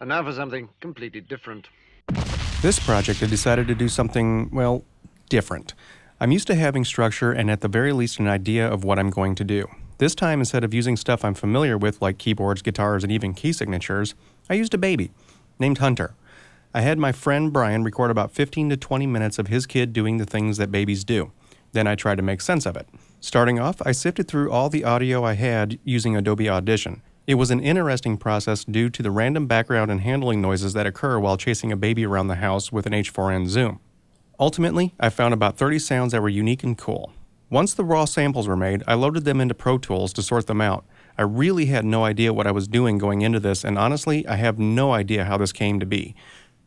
And now for something completely different. This project, I decided to do something, well, different. I'm used to having structure and at the very least an idea of what I'm going to do. This time, instead of using stuff I'm familiar with like keyboards, guitars, and even key signatures, I used a baby named Hunter. I had my friend Brian record about 15 to 20 minutes of his kid doing the things that babies do. Then I tried to make sense of it. Starting off, I sifted through all the audio I had using Adobe Audition. It was an interesting process due to the random background and handling noises that occur while chasing a baby around the house with an H4n zoom. Ultimately, I found about 30 sounds that were unique and cool. Once the raw samples were made, I loaded them into Pro Tools to sort them out. I really had no idea what I was doing going into this, and honestly, I have no idea how this came to be.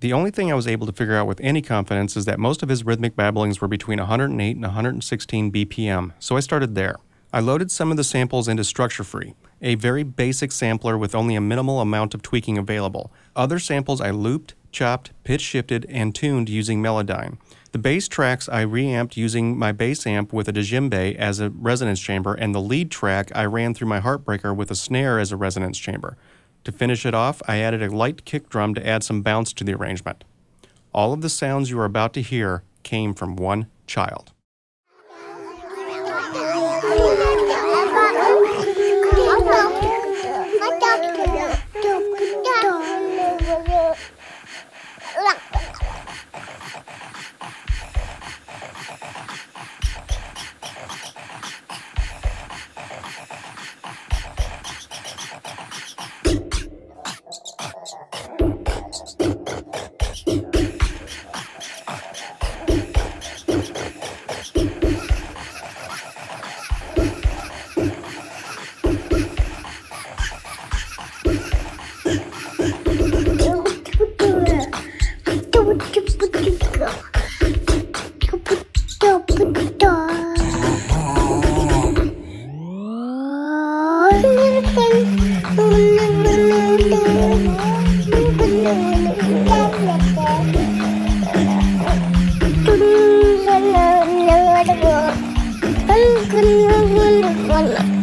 The only thing I was able to figure out with any confidence is that most of his rhythmic babblings were between 108 and 116 BPM, so I started there. I loaded some of the samples into Structure Free, a very basic sampler with only a minimal amount of tweaking available. Other samples I looped, chopped, pitch shifted, and tuned using Melodyne. The bass tracks I reamped using my bass amp with a djembe as a resonance chamber, and the lead track I ran through my Heartbreaker with a snare as a resonance chamber. To finish it off, I added a light kick drum to add some bounce to the arrangement. All of the sounds you are about to hear came from one child. படுவோம் கண் கண்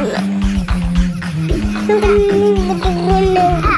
Thank you.